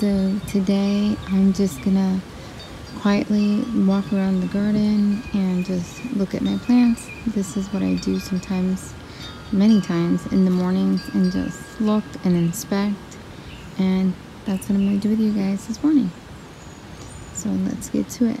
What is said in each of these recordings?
so today I'm just gonna quietly walk around the garden and just look at my plants. This is what I do sometimes, many times in the mornings and just look and inspect and that's what I'm gonna do with you guys this morning. So let's get to it.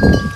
Bye.